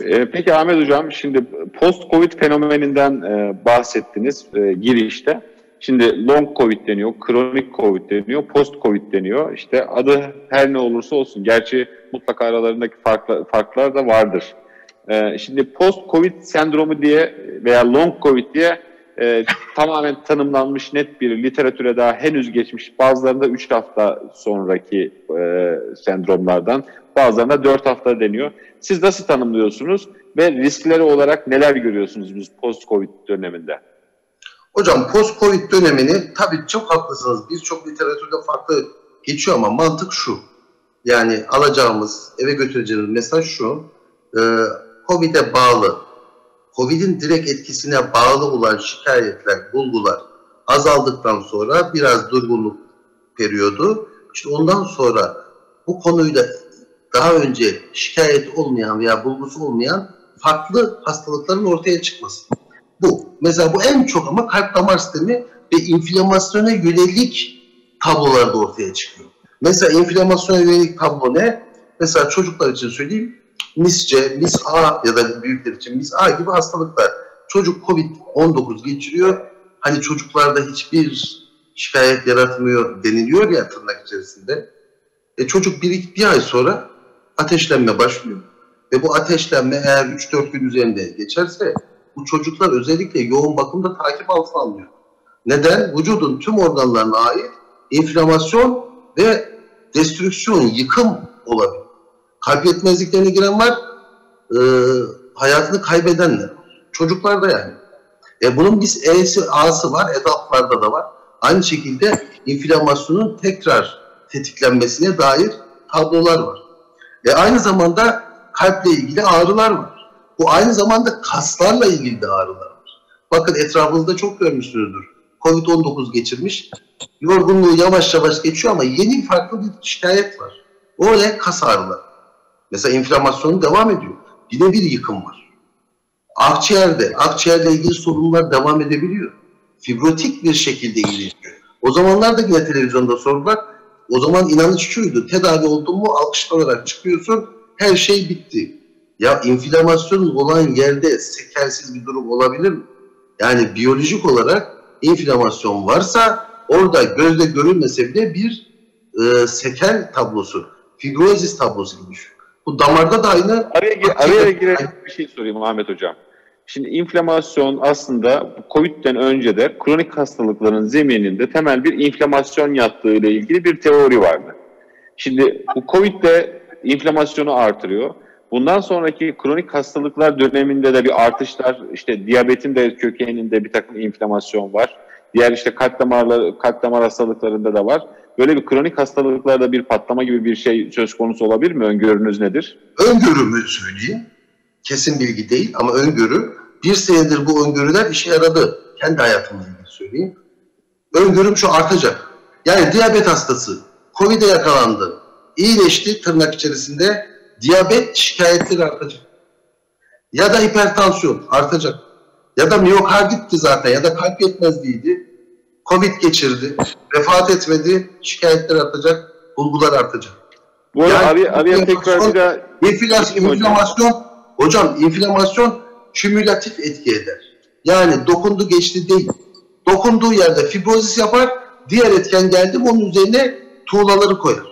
E, peki Ahmet Hocam, şimdi post-Covid fenomeninden e, bahsettiniz e, girişte. Şimdi long Covid deniyor, kronik Covid deniyor, post-Covid deniyor. İşte adı her ne olursa olsun. Gerçi mutlaka aralarındaki farklar, farklar da vardır. Şimdi post-Covid sendromu diye veya long Covid diye tamamen tanımlanmış net bir literatüre daha henüz geçmiş. Bazılarında 3 hafta sonraki sendromlardan, bazılarında 4 hafta deniyor. Siz nasıl tanımlıyorsunuz ve riskleri olarak neler görüyorsunuz biz post-Covid döneminde? Hocam post-Covid dönemini tabii çok haklısınız. Birçok literatürde farklı geçiyor ama mantık şu. Yani alacağımız, eve götüreceğimiz mesaj şu. E, Covid'e bağlı Covid'in direkt etkisine bağlı olan şikayetler, bulgular azaldıktan sonra biraz durgunluk periyodu. İşte ondan sonra bu konuyla daha önce şikayet olmayan veya bulgusu olmayan farklı hastalıkların ortaya çıkması. Bu. Mesela bu en çok ama kalp damar sistemi ve inflamasyona yönelik tablolarda ortaya çıkıyor. Mesela inflamasyona yönelik tablo ne? Mesela çocuklar için söyleyeyim. MIS-C, MIS-A ya da büyükler için MIS-A gibi hastalıklar. Çocuk COVID-19 geçiriyor. Hani çocuklarda hiçbir şikayet yaratmıyor deniliyor ya tırnak içerisinde. E çocuk bir, bir ay sonra ateşlenme başlıyor. Ve bu ateşlenme eğer 3-4 gün üzerinde geçerse bu çocuklar özellikle yoğun bakımda takip altına alınıyor. Neden? Vücudun tüm organlarına ait inflamasyon ve destrüksiyon, yıkım olabilir kalp yetmezliklerine giren var, e, hayatını kaybedenler. Çocuklarda yani. E bunun biz E'si, A'sı var, EDAP'larda da var. Aynı şekilde inflamasyonun tekrar tetiklenmesine dair tablolar var. E aynı zamanda kalple ilgili ağrılar var. Bu aynı zamanda kaslarla ilgili de ağrılar var. Bakın etrafınızda çok görmüşsünüzdür. Covid-19 geçirmiş. Yorgunluğu yavaş yavaş geçiyor ama yeni farklı bir şikayet var. O ne? Kas ağrıları. Mesela inflamasyonu devam ediyor. Yine bir yıkım var. Akciğerde, akciğerle ilgili sorunlar devam edebiliyor. Fibrotik bir şekilde iyileşiyor. O zamanlar da yine televizyonda sordular. O zaman inanış şuydu. Tedavi oldun mu alkışlanarak çıkıyorsun. Her şey bitti. Ya inflamasyonun olan yerde sekelsiz bir durum olabilir mi? Yani biyolojik olarak inflamasyon varsa orada gözle görülmese bile bir e, sekel tablosu, fibrozis tablosu gibi düşün. Bu damarda da aynı. Araya, araya girerek bir şey sorayım Ahmet Hocam. Şimdi inflamasyon aslında COVID'den önce de kronik hastalıkların zemininde temel bir inflamasyon yattığı ile ilgili bir teori vardı. Şimdi bu COVID de inflamasyonu artırıyor. Bundan sonraki kronik hastalıklar döneminde de bir artışlar, işte diyabetin de kökeninde bir takım inflamasyon var. Diğer işte kalp damarları, kalp damar hastalıklarında da var. Böyle bir kronik hastalıklarda bir patlama gibi bir şey söz konusu olabilir mi? Öngörünüz nedir? Öngörümü söyleyeyim. Kesin bilgi değil ama öngörü. Bir senedir bu öngörüler işe yaradı. Kendi hayatımla ilgili söyleyeyim. Öngörüm şu artacak. Yani diyabet hastası Covid'e yakalandı. iyileşti tırnak içerisinde. Diyabet şikayetleri artacak. Ya da hipertansiyon artacak. Ya da miyokarditti zaten ya da kalp yetmezliğiydi. Covid geçirdi, vefat etmedi, şikayetler artacak, bulgular artacak. Bu arada yani, araya, araya tekrar bir daha... Inflasyon, inflamasyon, hocam. hocam inflamasyon kümülatif etki eder. Yani dokundu geçti değil. Dokunduğu yerde fibrozis yapar, diğer etken geldi onun üzerine tuğlaları koyar.